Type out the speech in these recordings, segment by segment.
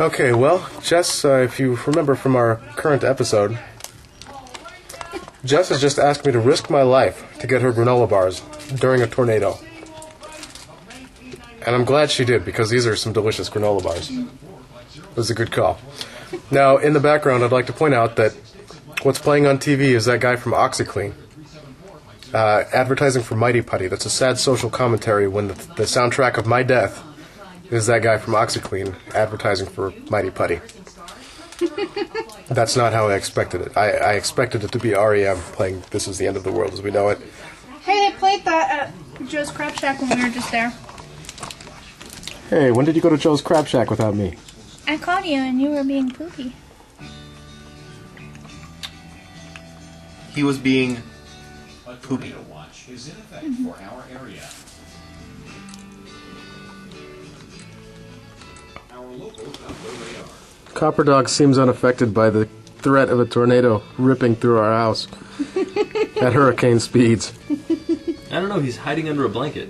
Okay, well, Jess, uh, if you remember from our current episode, Jess has just asked me to risk my life to get her granola bars during a tornado. And I'm glad she did because these are some delicious granola bars. It was a good call. Now, in the background, I'd like to point out that what's playing on TV is that guy from OxiClean. Uh, advertising for Mighty Putty. That's a sad social commentary when the, the soundtrack of my death is that guy from OxiClean advertising for Mighty Putty. That's not how I expected it. I, I expected it to be REM playing This Is the End of the World as we know it. Hey, they played that at Joe's Crab Shack when we were just there. Hey, when did you go to Joe's Crab Shack without me? I called you and you were being poopy. He was being poopy. Tornado Dog seems unaffected by the threat of a tornado ripping through our house at hurricane speeds. I don't know. He's hiding under a blanket.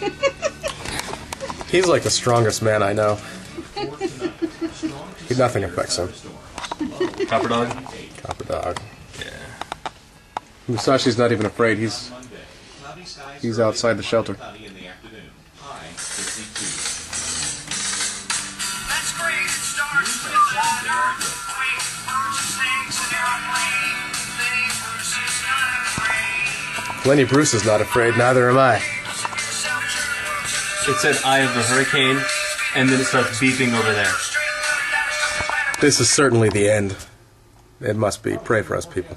He's like the strongest man I know. Nothing affects him. Copper dog. Copper Dog. Yeah. Musashi's not even afraid. He's Cloudy skies he's outside the shelter. cloudy in the afternoon. High 52. That's great. It starts with water. Wait, birds and snakes airplane. Lenny Bruce is not afraid. Lenny Bruce is not afraid. Neither am I. It said "Eye of the Hurricane," and then it starts beeping over there. This is certainly the end. It must be. Pray for us, people.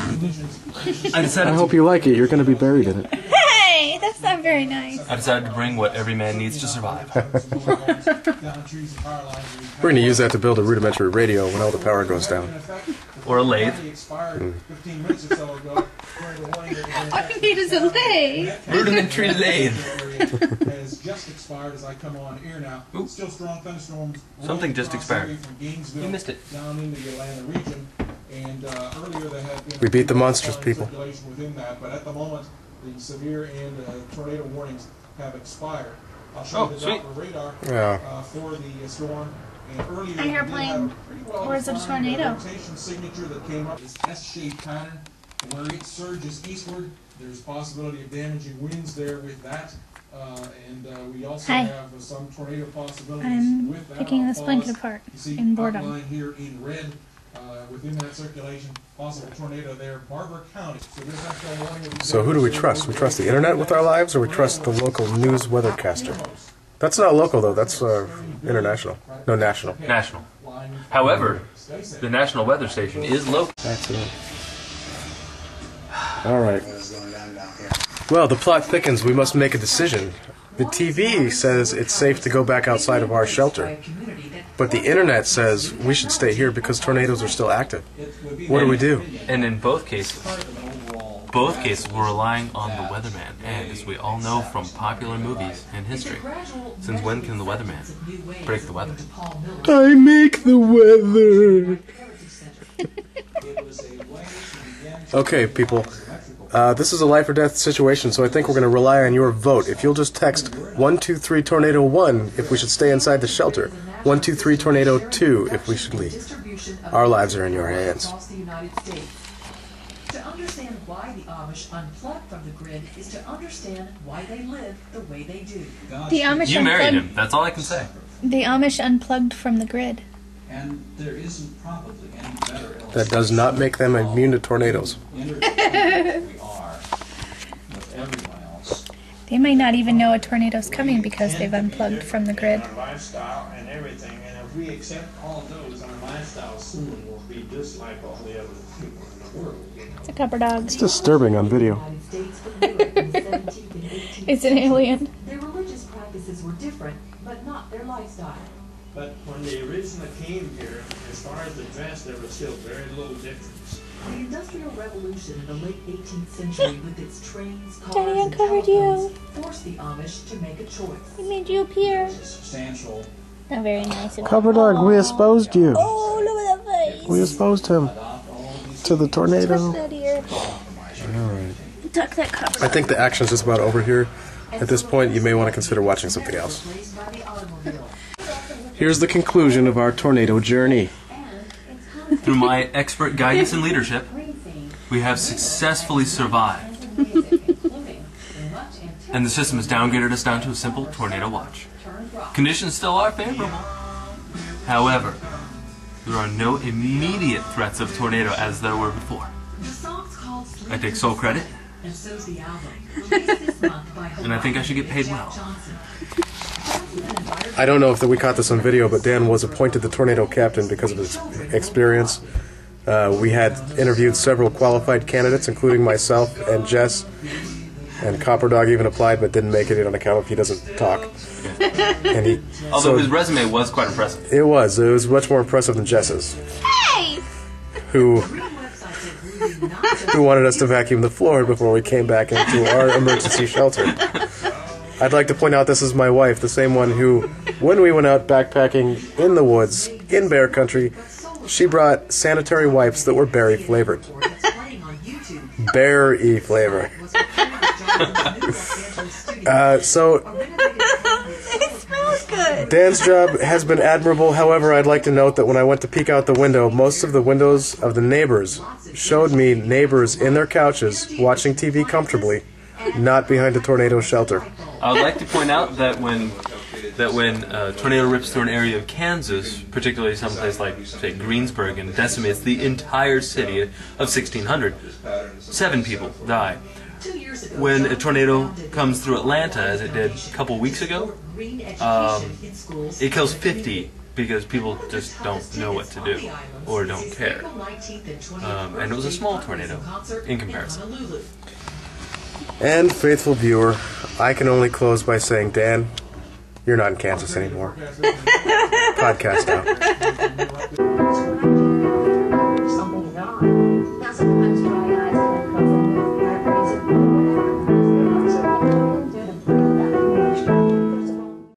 I decided. I hope you like it. You're going to be buried in it. Hey, that's not very nice. I decided to bring what every man needs to survive. We're going to use that to build a rudimentary radio when all the power goes down. Or a lathe. Expired 15 minutes or so ago. according to warning that was All you need is a lathe. Rudimentary lathe. has just expired as I come on air now. Still strong thunderstorms. Something just expired. area You missed it. Down into the Atlanta region. And uh, earlier there had been. We beat the monsters, people. Within that, but at the moment, the severe and uh, tornado warnings have expired. I'll show Oh, you the sweet. Doppler radar Yeah. uh, for the uh, storm. And earlier, I we hear playing, a pretty well "Where's the uh, tornado?" Rotation signature that came up is S-shaped pattern where it surges eastward. There's possibility of damaging winds there with that. Uh, and uh, we also Hi. have uh, some tornado possibilities I'm with that. picking I'll this blanket apart You see in boredom. here in red uh, within that circulation, possible tornado there, Barber County. So, there's actual warning of So who do we trust? We trust the internet with our lives, or we trust the local news weathercaster? That's not local though. That's uh, international. No, national. National. However, the National Weather Station is local. That's it. All right. Well, the plot thickens. We must make a decision. The TV says it's safe to go back outside of our shelter, but the internet says we should stay here because tornadoes are still active. What do we do? And in both cases, both cases we're relying on the weatherman. And as we all know from popular movies and history, since when can the weatherman break the weather? I make the weather. okay, people. Uh, this is a life or death situation, so I think we're going to rely on your vote. If you'll just text 123 Tornado 1 if we should stay inside the shelter, 123 Tornado 2 if we should leave. Our lives are in your hands. The To understand why the Amish unplugged from the grid is to understand why they live the way they do. The Amish You married unplugged. him. That's all I can say. The Amish unplugged from the grid. And there isn't probably any better That does not make them immune to tornadoes. illustration we are with everyone else. They might not even know a tornado's coming because they've unplugged from the grid. If we accept all those, our lifestyle soon will be just like all the other people in the world. It's a copper dog. It's disturbing on video. United States from Europe in the 17th and 18th It's an alien. Their religious practices practices were different, but not their lifestyle. But when they originally came here, as far as the dress, there was still very little difference. The Industrial Revolution in the late 18th century, with its trains, cars, Daddy, and telephones, forced the Amish to make a choice. He made you appear. substantial Not very nice of Copper dog, we exposed you. Oh, look at that face. We exposed him to the tornado. Tuck that ear. Tuck that cover. I think the action's just about over here. At this point, you may want to consider watching something else. Raised by the automobile. Here's the conclusion of our tornado journey. Through my expert guidance and leadership, we have successfully survived. And the system has downgraded us down to a simple tornado watch. Conditions still are favorable. However, there are no immediate threats of tornado as there were before. I take sole credit. and I think I should get paid well. I don't know if we caught this on video, but Dan was appointed the tornado captain because of his experience. Uh, we had interviewed several qualified candidates, including myself and Jess. And Copper Dog even applied, but didn't make it on account of he doesn't talk. And he, Although so his resume was quite impressive. it was it was much more impressive than Jess's, Hey! who websites including not just who wanted us to vacuum the floor before we came back into our emergency shelter. I'd like to point out this is my wife, the same one who, when we went out backpacking in the woods in bear country, she brought sanitary wipes that were berry flavored. that's playing. Berry flavor. Uh, so good. Dan's job has been admirable. However, I'd like to note that when I went to peek out the window, most of the windows of the neighbors showed me neighbors in their couches watching TV comfortably, not behind a tornado shelter. I would like to point out that when that when a tornado rips through an area of Kansas, particularly someplace like say Greensburg, and decimates the entire city of 1600, seven people die. Two years ago, When a tornado comes through Atlanta, as it did a couple weeks ago, um, it kills 50 because people just don't know what to do or don't care. Um, and it was a small tornado in comparison. And faithful viewer, I can only close by saying, Dan, you're not in Kansas anymore. Podcast out.